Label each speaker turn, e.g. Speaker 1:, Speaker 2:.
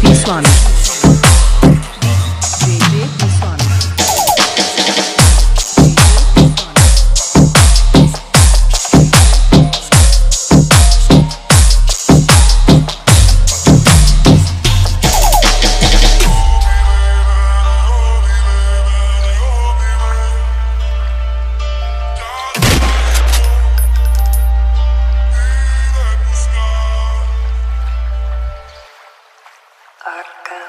Speaker 1: Peace, one. парка.